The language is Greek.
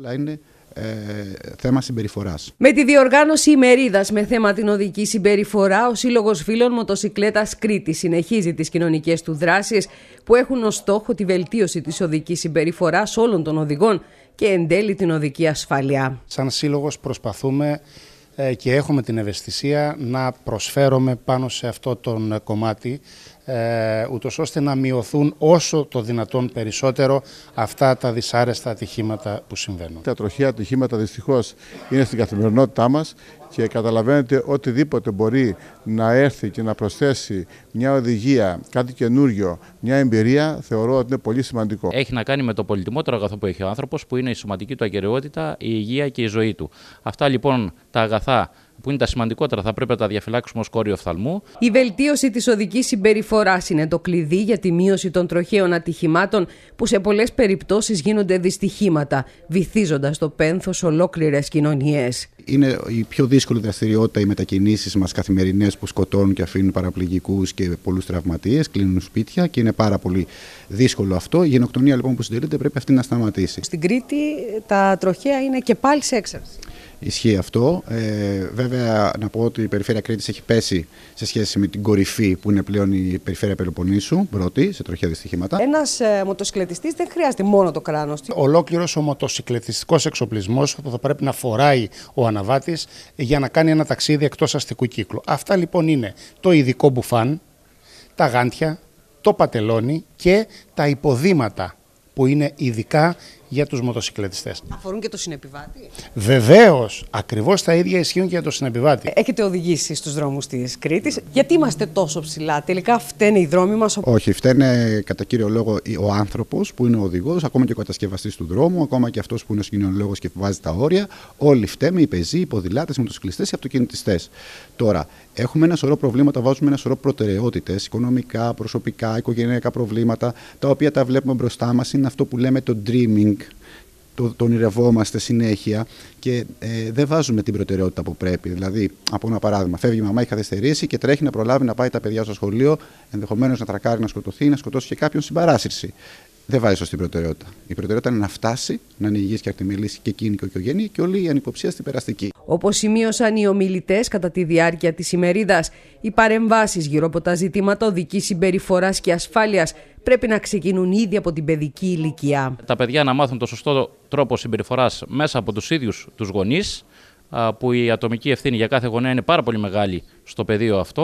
Όλα είναι ε, θέμα συμπεριφοράς. Με τη διοργάνωση ημερίδας με θέμα την οδική συμπεριφορά, ο Σύλλογος Φίλων Μοτοσυκλέτας Κρήτης συνεχίζει τις κοινωνικές του δράσεις που έχουν ως στόχο τη βελτίωση της οδικής συμπεριφοράς όλων των οδηγών και εν τέλει την οδική ασφάλεια. Σαν σύλλογος προσπαθούμε ε, και έχουμε την ευαισθησία να προσφέρουμε πάνω σε αυτό το κομμάτι ε, ούτως ώστε να μειωθούν όσο το δυνατόν περισσότερο αυτά τα δυσάρεστα ατυχήματα που συμβαίνουν. Τα τροχαία ατυχήματα δυστυχώς είναι στην καθημερινότητά μας και καταλαβαίνετε οτιδήποτε μπορεί να έρθει και να προσθέσει μια οδηγία, κάτι καινούριο, μια εμπειρία, θεωρώ ότι είναι πολύ σημαντικό. Έχει να κάνει με το πολυτιμότερο αγαθό που έχει ο άνθρωπος, που είναι η σωματική του αγκαιρεότητα, η υγεία και η ζωή του. Αυτά λοιπόν τα αγαθά που είναι τα σημαντικότερα, θα πρέπει να τα διαφυλάξουμε ως κόριο οφθαλμού. Η βελτίωση της οδικής συμπεριφοράς είναι το κλειδί για τη μείωση των τροχαίων ατυχημάτων που σε πολλές περιπτώσεις γίνονται δυστυχήματα, βυθίζοντας το πένθος ολόκληρες κοινωνίες. Είναι η πιο δύσκολη δραστηριότητα οι μετακινήσεις μας καθημερινές που σκοτώνουν και αφήνουν παραπληγικούς και πολλούς τραυματίες, κλείνουν σπίτια και είναι πάρα πολύ δύσκολο αυτό. Η γενοκτονία λοιπόν που συντηρείται πρέπει αυτή να σταματήσει. Στην Κρήτη τα τροχαία είναι και πάλι σε έξαρση. Ισχύει αυτό. Ε, βέβαια, να πω ότι η περιφέρεια Κρήτης έχει πέσει σε σχέση με την κορυφή που είναι πλέον η περιφέρεια Πελοποννήσου, πρώτη σε τροχιά δυστυχήματα. Ένας ε, μοτοσυκλετιστής δεν χρειάζεται μόνο το κράνος. Ολόκληρος ο μοτοσυκλετιστικός εξοπλισμός που θα πρέπει να φοράει ο αναβάτης για να κάνει ένα ταξίδι εκτός αστικού κύκλου. Αυτά λοιπόν είναι το ειδικό μπουφάν, τα γάντια, το πατελόνι και τα υποδήματα που είναι ειδικά για τους μοτοσυκλετιστές. Αφορούν και το συνεπιβάτη; Βεβαίως, ακριβώς τα ίδια ισχύουν και για το συνεπιβάτη. Έχετε οδηγήσει στους δρόμους της Κρήτης. Γιατί είμαστε τόσο ψηλά, τελικά φταίνε οι δρόμοι μας. Όχι, φταίνε κατά κύριο λόγο ο άνθρωπος που είναι ο οδηγός, ακόμα και ο κατασκευαστής του δρόμου, ακόμα και αυτός που είναι ο συγκοινωνιολόγος και που βάζει τα όρια. Όλοι φταίμε, οι πεζοί, οι ποδηλάτες, οι μοτοσυκλιστές, οι αυτοκινητιστές. Τώρα, έχουμε ένα σωρό προβλήματα, βάζουμε ένα σωρό προτεραιότητες, οικονομικά, προσωπικά, οικογενειακά προβλήματα, τα οποία τα βλέπουμε μπροστά μας, είναι αυτό που λέμε το dreaming, το, το ονειρευόμαστε συνέχεια και ε, δεν βάζουμε την προτεραιότητα που πρέπει. Δηλαδή, από ένα παράδειγμα, φεύγει η μαμά, έχει καθυστερήσει και τρέχει να προλάβει να πάει τα παιδιά στο σχολείο, ενδεχομένως να τρακάρει, να σκοτωθεί, να σκοτώσει και κάποιον στην παράσυρση δεν βάζει σωστή προτεραιότητα. Η προτεραιότητα είναι να φτάσει, να είναι υγιής και ακτιμελή και εκείνη και η οικογένεια και όλη η ανυποψία στην περαστική. Όπως σημείωσαν οι ομιλητές κατά τη διάρκεια της ημερίδας, οι παρεμβάσεις γύρω από τα ζητήματα οδικής συμπεριφοράς και ασφάλειας πρέπει να ξεκινούν ήδη από την παιδική ηλικία. Τα παιδιά να μάθουν το σωστό τρόπο συμπεριφοράς μέσα από τους ίδιους τους γονείς, που η ατομική ευθύνη για κάθε γονέα είναι πάρα πολύ μεγάλη στο πεδίο αυτό.